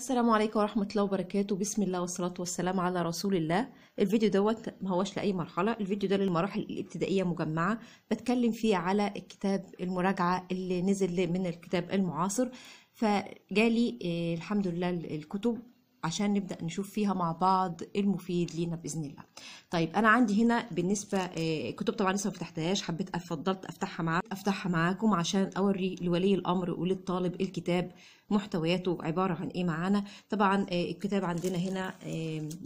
السلام عليكم ورحمة الله وبركاته. بسم الله والصلاة والسلام على رسول الله. الفيديو دوت ما هوش لأي مرحلة. الفيديو ده للمراحل الابتدائية مجمعة. بتكلم فيه على الكتاب المراجعة اللي نزل من الكتاب المعاصر. فجالي آه، الحمد لله الكتب عشان نبدأ نشوف فيها مع بعض المفيد لينا بإذن الله. طيب أنا عندي هنا بالنسبة آه، الكتب طبعا لسه ما فتحتهاش حبيت فضلت أفتحها معاكم أفتحها معاكم عشان أوري لولي الأمر وللطالب الكتاب محتوياته عبارة عن إيه معانا. طبعا آه، الكتاب عندنا هنا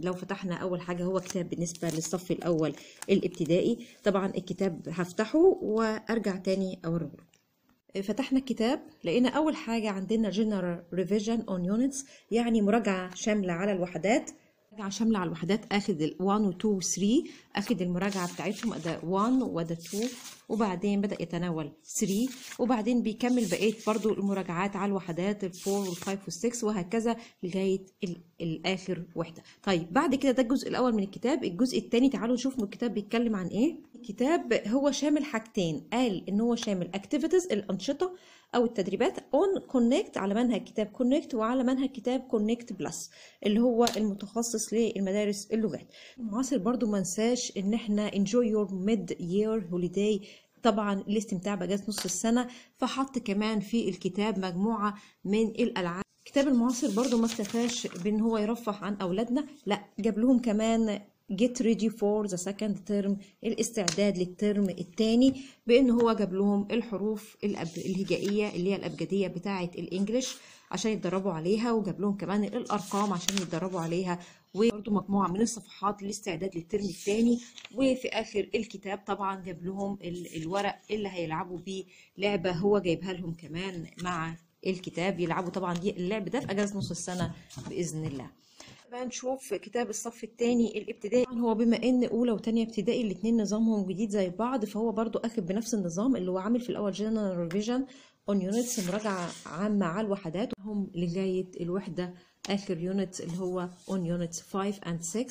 لو فتحنا أول حاجة هو كتاب بالنسبة للصف الأول الابتدائي. طبعا الكتاب هفتحه وأرجع تاني أوريه فتحنا الكتاب لقينا أول حاجة عندنا General Revision on Units يعني مراجعة شاملة على الوحدات. مراجعة شاملة على الوحدات أخد ال 1 و 2 و 3 أخد المراجعة بتاعتهم ده 1 وده 2 وبعدين بدأ يتناول 3 وبعدين بيكمل بقية برضو المراجعات على الوحدات ال 4 وال 5 وال 6 وهكذا لغاية ال- الآخر وحدة. طيب بعد كده ده الجزء الأول من الكتاب. الجزء الثاني تعالوا نشوف الكتاب بيتكلم عن إيه. الكتاب هو شامل حاجتين. قال إن هو شامل activities الأنشطة أو التدريبات on connect على منهج كتاب connect وعلى منهج كتاب connect plus اللي هو المتخصص للمدارس اللغات. المعاصر برضو ما ننساش إن إحنا enjoy your mid year holiday. طبعا الاستمتاع باجازه نص السنة. فحط كمان في الكتاب مجموعة من الألعاب. كتاب المعاصر برضو ما اكتفاش بإن هو يرفه عن أولادنا. لا جاب لهم كمان get ready for the second term الاستعداد للترم الثاني بأن هو جاب لهم الحروف. الهجائية اللي هي الأبجدية بتاعه الإنجليش عشان يتدربوا عليها وجاب لهم كمان الأرقام عشان يتدربوا عليها وبرضه مجموعة من الصفحات للاستعداد للترم الثاني وفي آخر الكتاب طبعا جاب لهم ال- الورق اللي هيلعبوا بيه لعبة هو جايبها لهم كمان مع الكتاب يلعبوا طبعا دي اللعب ده في أجازة نص السنة بإذن الله بقى نشوف كتاب الصف الثاني الابتدائي هو بما إن أولى وثانيه ابتدائي الاثنين نظامهم جديد زي بعض فهو برضو اخد بنفس النظام اللي هو عامل في الأول general revision on units مراجعة عامة على الوحدات. هم لغاية الوحدة آخر unit اللي هو on units 5 and 6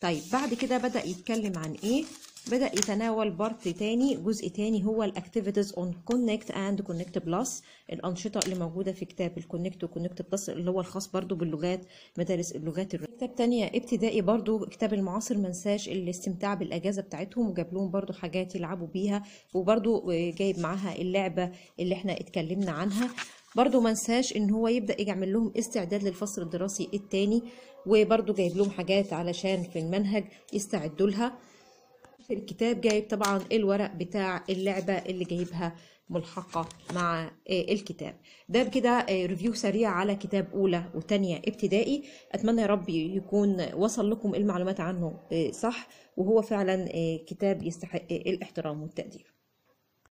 طيب بعد كده بدأ يتكلم عن إيه؟ بدأ يتناول part تاني جزء تاني هو ال activities on Connect and Connect Plus الأنشطة اللي موجودة في كتاب ال Connect و Connect Plus اللي هو الخاص برضو باللغات مدارس اللغات الرئيسية. كتاب تانية ابتدائي برضو كتاب المعاصر منساش الاستمتاع بالأجازة بتاعتهم وجاب لهم برضو حاجات يلعبوا بيها وبرضو جايب معاها اللعبة اللي إحنا اتكلمنا عنها برضو منساش ان هو يبدأ يعمل لهم استعداد للفصل الدراسي التاني وبرضو جايب لهم حاجات علشان في المنهج يستعدوا لها الكتاب جايب طبعا الورق بتاع اللعبة اللي جايبها ملحقة مع آه، الكتاب. ده بكده ريفيو سريع على كتاب أولى وتانية ابتدائي. أتمنى يا رب يكون وصل لكم المعلومات عنه آه، صح وهو فعلا آه، كتاب يستحق الاحترام والتقدير.